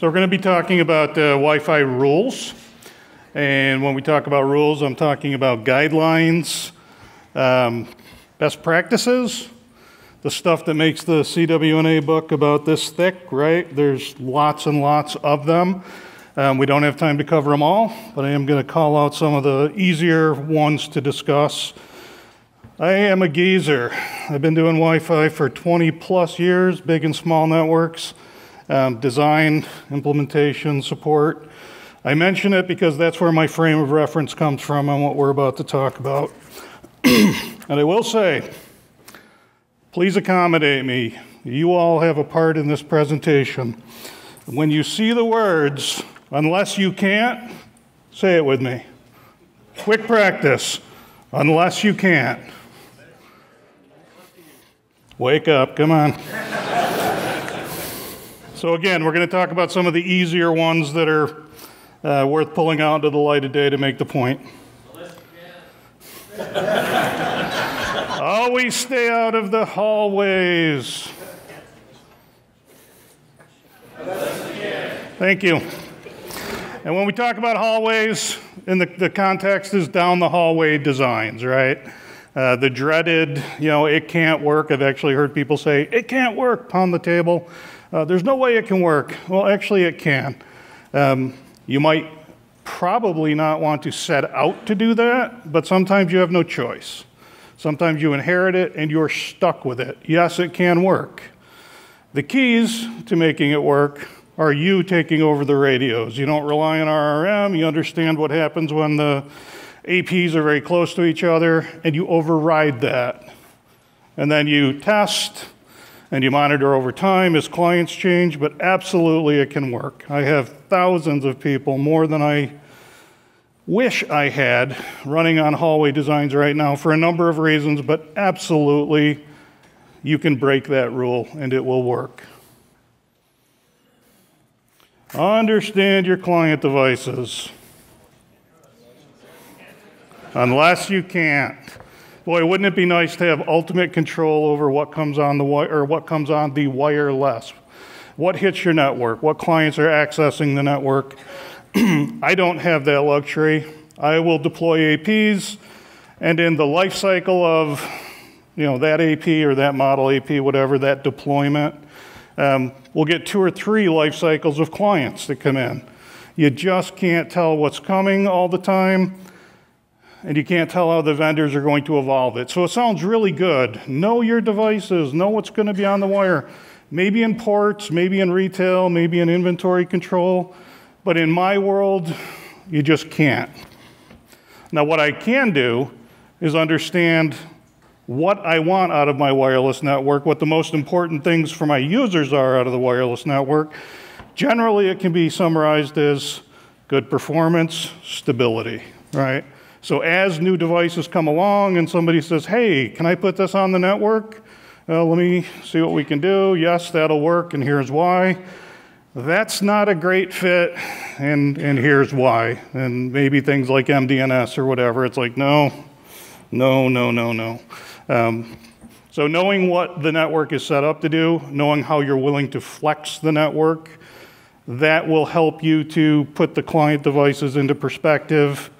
So we're going to be talking about uh, Wi-Fi rules. And when we talk about rules, I'm talking about guidelines, um, best practices, the stuff that makes the CWNA book about this thick, right? There's lots and lots of them. Um, we don't have time to cover them all, but I am going to call out some of the easier ones to discuss. I am a geezer. I've been doing Wi-Fi for 20 plus years, big and small networks, um, design, implementation, support. I mention it because that's where my frame of reference comes from and what we're about to talk about. and I will say, please accommodate me. You all have a part in this presentation. When you see the words, unless you can't, say it with me. Quick practice, unless you can't. Wake up, come on. So, again, we're going to talk about some of the easier ones that are uh, worth pulling out into the light of day to make the point. Always stay out of the hallways. Thank you. And when we talk about hallways, in the, the context is down the hallway designs, right? Uh, the dreaded, you know, it can't work. I've actually heard people say, it can't work, pound the table. Uh, there's no way it can work. Well, actually, it can. Um, you might probably not want to set out to do that, but sometimes you have no choice. Sometimes you inherit it and you're stuck with it. Yes, it can work. The keys to making it work are you taking over the radios. You don't rely on RRM, you understand what happens when the APs are very close to each other, and you override that. And then you test, and you monitor over time as clients change, but absolutely it can work. I have thousands of people, more than I wish I had, running on hallway designs right now for a number of reasons, but absolutely you can break that rule and it will work. Understand your client devices. Unless you can't. Boy, wouldn't it be nice to have ultimate control over what comes on the or what comes on the wireless? What hits your network? What clients are accessing the network? I don't have that luxury. I will deploy APs, and in the life cycle of you know that AP or that model AP, whatever that deployment, um, we'll get two or three life cycles of clients that come in. You just can't tell what's coming all the time and you can't tell how the vendors are going to evolve it. So it sounds really good. Know your devices, know what's going to be on the wire. Maybe in ports, maybe in retail, maybe in inventory control, but in my world, you just can't. Now, what I can do is understand what I want out of my wireless network, what the most important things for my users are out of the wireless network. Generally, it can be summarized as good performance, stability, right? So as new devices come along and somebody says, hey, can I put this on the network? Uh, let me see what we can do. Yes, that'll work, and here's why. That's not a great fit, and, and here's why. And maybe things like MDNS or whatever, it's like, no, no, no, no, no. Um, so knowing what the network is set up to do, knowing how you're willing to flex the network, that will help you to put the client devices into perspective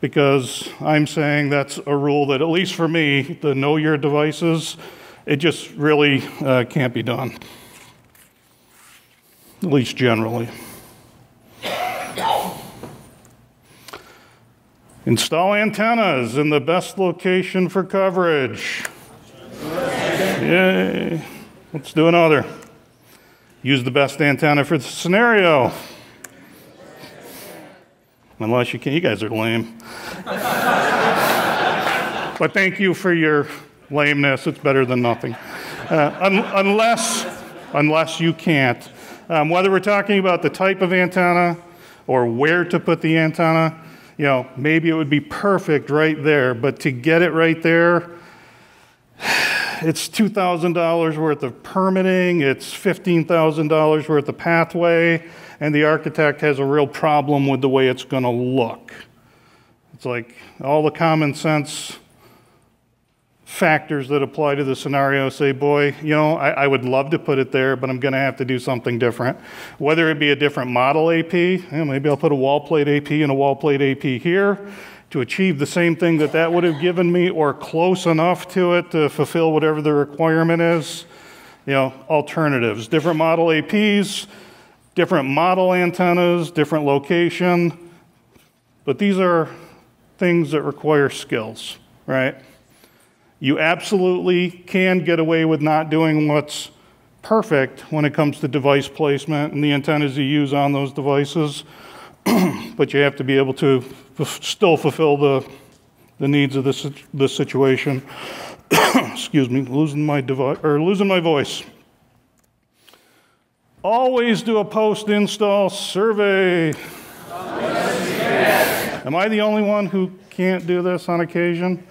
because I'm saying that's a rule that, at least for me, the know your devices, it just really uh, can't be done, at least generally. Install antennas in the best location for coverage. Yay. Let's do another. Use the best antenna for the scenario. Unless you can, you guys are lame. but thank you for your lameness. It's better than nothing. Uh, un unless, unless you can't. Um, whether we're talking about the type of antenna or where to put the antenna, you know, maybe it would be perfect right there, but to get it right there, it's $2,000 worth of permitting, it's $15,000 worth of pathway, and the architect has a real problem with the way it's going to look. It's like all the common sense factors that apply to the scenario say, boy, you know, I, I would love to put it there, but I'm going to have to do something different. Whether it be a different model AP, maybe I'll put a wall plate AP and a wall plate AP here to achieve the same thing that that would have given me or close enough to it to fulfill whatever the requirement is. You know, alternatives, different model APs, different model antennas, different location. But these are things that require skills, right? You absolutely can get away with not doing what's perfect when it comes to device placement and the antennas you use on those devices, but you have to be able to still fulfill the, the needs of this, this situation. Excuse me, losing my device or losing my voice. Always do a post-install survey. Am I the only one who can't do this on occasion?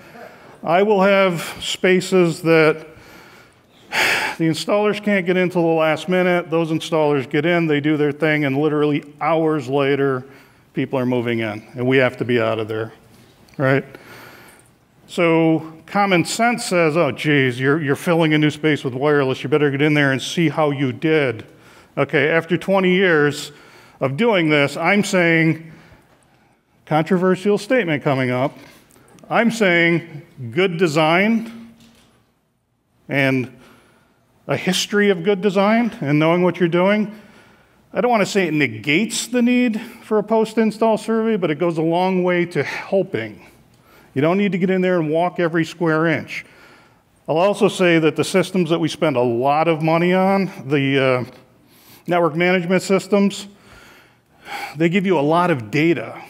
I will have spaces that the installers can't get into the last minute. Those installers get in, they do their thing, and literally hours later, people are moving in, and we have to be out of there, right? So common sense says, oh, geez, you're, you're filling a new space with wireless. You better get in there and see how you did. Okay, after 20 years of doing this, I'm saying, controversial statement coming up. I'm saying good design and a history of good design and knowing what you're doing I don't want to say it negates the need for a post install survey, but it goes a long way to helping. You don't need to get in there and walk every square inch. I'll also say that the systems that we spend a lot of money on, the uh, network management systems, they give you a lot of data.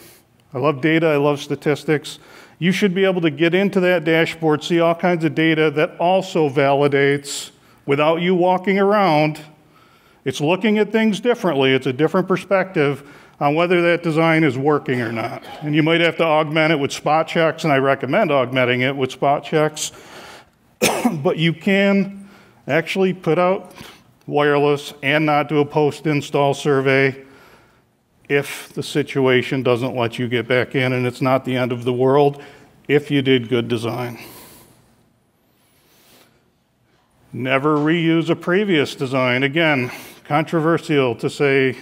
I love data, I love statistics. You should be able to get into that dashboard, see all kinds of data that also validates, without you walking around, it's looking at things differently. It's a different perspective on whether that design is working or not. And you might have to augment it with spot checks, and I recommend augmenting it with spot checks. but you can actually put out wireless and not do a post install survey if the situation doesn't let you get back in and it's not the end of the world if you did good design. Never reuse a previous design. Again, controversial to say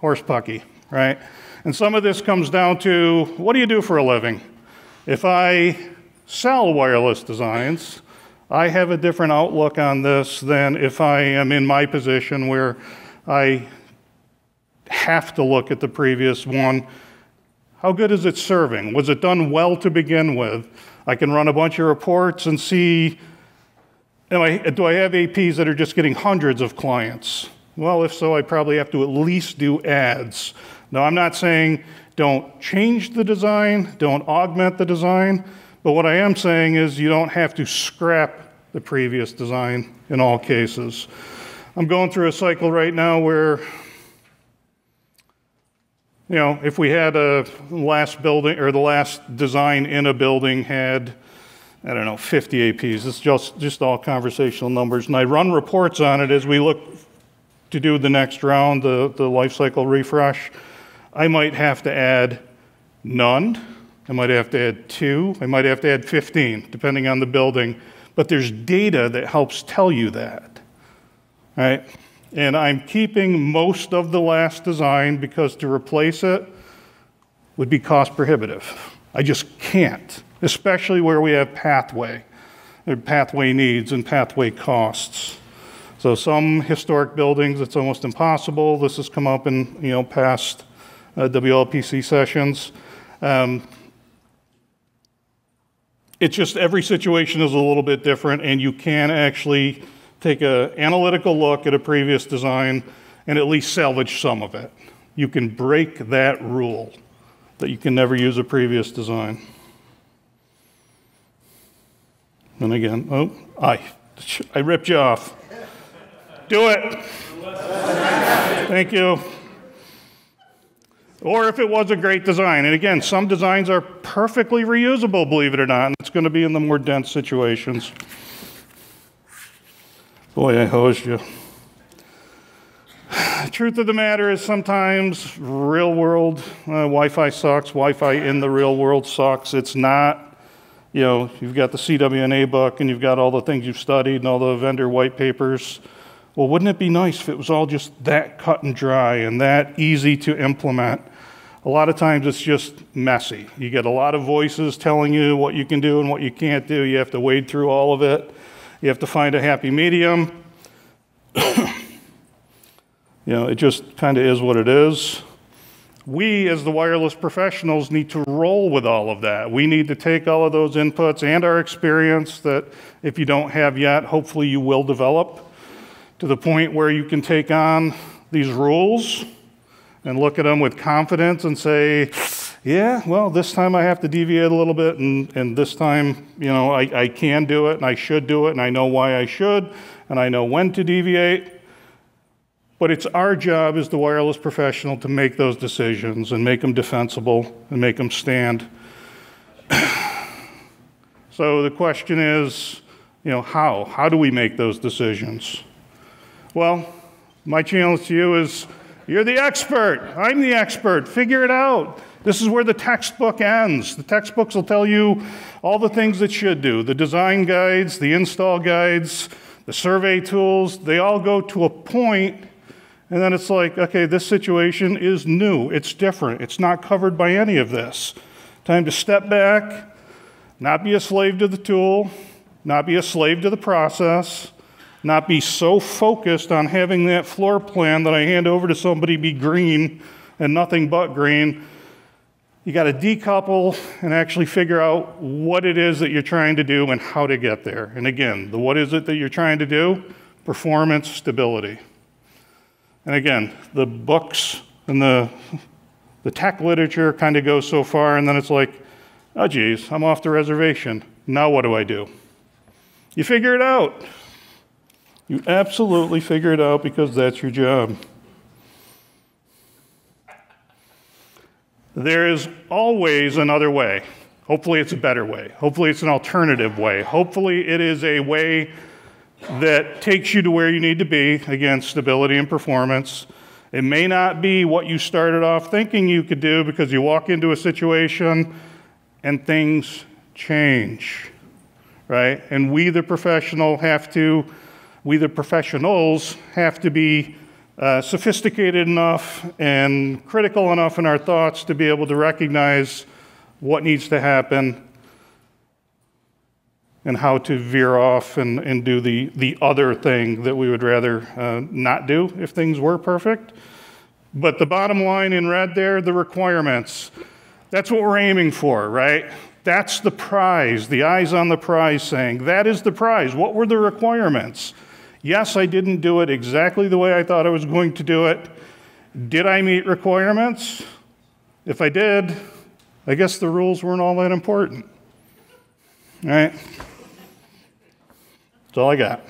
horse pucky, right? And some of this comes down to what do you do for a living? If I sell wireless designs, I have a different outlook on this than if I am in my position where I have to look at the previous one. How good is it serving? Was it done well to begin with? I can run a bunch of reports and see I, do I have APs that are just getting hundreds of clients? Well, if so, I probably have to at least do ads. Now, I'm not saying don't change the design, don't augment the design, but what I am saying is you don't have to scrap the previous design in all cases. I'm going through a cycle right now where, you know, if we had a last building or the last design in a building had I don't know, 50 APs. It's just, just all conversational numbers. And I run reports on it as we look to do the next round, the, the life cycle refresh. I might have to add none. I might have to add two. I might have to add 15, depending on the building. But there's data that helps tell you that. Right? And I'm keeping most of the last design because to replace it would be cost prohibitive. I just can't especially where we have pathway, pathway needs and pathway costs. So some historic buildings, it's almost impossible. This has come up in you know past uh, WLPC sessions. Um, it's just every situation is a little bit different, and you can actually take an analytical look at a previous design and at least salvage some of it. You can break that rule that you can never use a previous design. And again, oh, I, I ripped you off. Do it. Thank you. Or if it was a great design. And again, some designs are perfectly reusable, believe it or not, and it's going to be in the more dense situations. Boy, I hosed you. Truth of the matter is sometimes real world uh, Wi Fi sucks. Wi Fi in the real world sucks. It's not you know, you've got the CWNA book and you've got all the things you've studied and all the vendor white papers. Well, wouldn't it be nice if it was all just that cut and dry and that easy to implement? A lot of times it's just messy. You get a lot of voices telling you what you can do and what you can't do. You have to wade through all of it. You have to find a happy medium. you know, it just kind of is what it is we, as the wireless professionals, need to roll with all of that. We need to take all of those inputs and our experience that, if you don't have yet, hopefully you will develop to the point where you can take on these rules and look at them with confidence and say, yeah, well, this time I have to deviate a little bit, and, and this time, you know, I, I can do it, and I should do it, and I know why I should, and I know when to deviate. But it's our job as the wireless professional to make those decisions and make them defensible and make them stand. so the question is, you know, how? How do we make those decisions? Well, my challenge to you is you're the expert. I'm the expert. Figure it out. This is where the textbook ends. The textbooks will tell you all the things it should do the design guides, the install guides, the survey tools, they all go to a point and then it's like, okay, this situation is new, it's different, it's not covered by any of this. Time to step back, not be a slave to the tool, not be a slave to the process, not be so focused on having that floor plan that I hand over to somebody be green and nothing but green. You got to decouple and actually figure out what it is that you're trying to do and how to get there. And again, the what is it that you're trying to do? Performance, stability. And again, the books and the, the tech literature kind of goes so far, and then it's like, oh, geez, I'm off the reservation. Now what do I do? You figure it out. You absolutely figure it out because that's your job. There is always another way. Hopefully, it's a better way. Hopefully, it's an alternative way. Hopefully, it is a way that takes you to where you need to be, again, stability and performance. It may not be what you started off thinking you could do because you walk into a situation and things change, right? And we, the professional, have to, we, the professionals, have to be uh, sophisticated enough and critical enough in our thoughts to be able to recognize what needs to happen and how to veer off and, and do the, the other thing that we would rather uh, not do if things were perfect. But the bottom line in red there, the requirements. That's what we're aiming for, right? That's the prize, the eyes on the prize saying, that is the prize. What were the requirements? Yes, I didn't do it exactly the way I thought I was going to do it. Did I meet requirements? If I did, I guess the rules weren't all that important. All right? That's all I got.